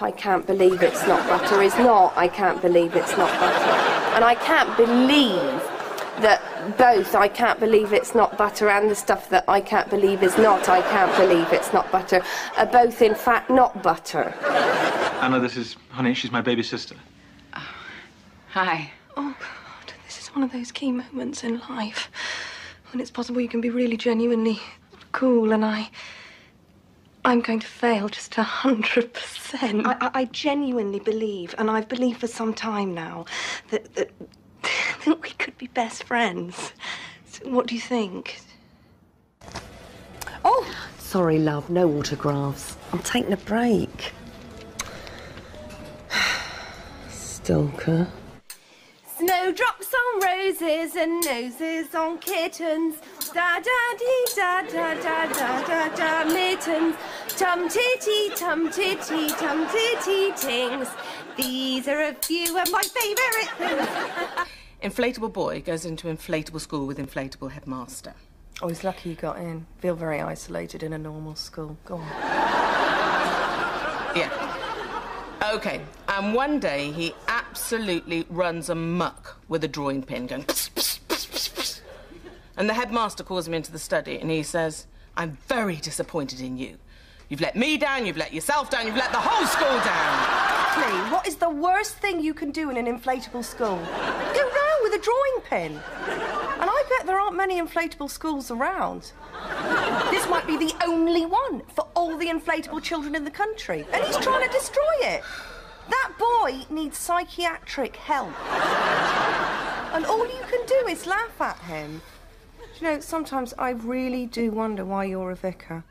I can't believe it's not butter is not I can't believe it's not butter. And I can't believe that both I can't believe it's not butter and the stuff that I can't believe is not I can't believe it's not butter are both in fact not butter. Anna, this is honey. She's my baby sister. Oh, hi. Oh, God, this is one of those key moments in life when it's possible you can be really genuinely cool, and I. I'm going to fail just a hundred percent. I, I- I genuinely believe, and I've believed for some time now, that, that, that we could be best friends. So what do you think? Oh, sorry, love, no autographs. I'm taking a break. Stalker. Snowdrops on roses and noses on kittens. Da da dee da da da da da da mittens. Tum titty tum titty tum titty tings. These are a few of my favourite things. Inflatable boy goes into inflatable school with inflatable headmaster. Oh, he's lucky he got in. Feel very isolated in a normal school. Go on. Yeah. Okay, and one day he absolutely runs amuck with a drawing pin going. "Pss, pss, pss, pss, pss." And the headmaster calls him into the study and he says, I'm very disappointed in you. You've let me down, you've let yourself down, you've let the whole school down. What is the worst thing you can do in an inflatable school? A drawing pin. And I bet there aren't many inflatable schools around. This might be the only one for all the inflatable children in the country. And he's trying to destroy it. That boy needs psychiatric help. And all you can do is laugh at him. You know, sometimes I really do wonder why you're a vicar.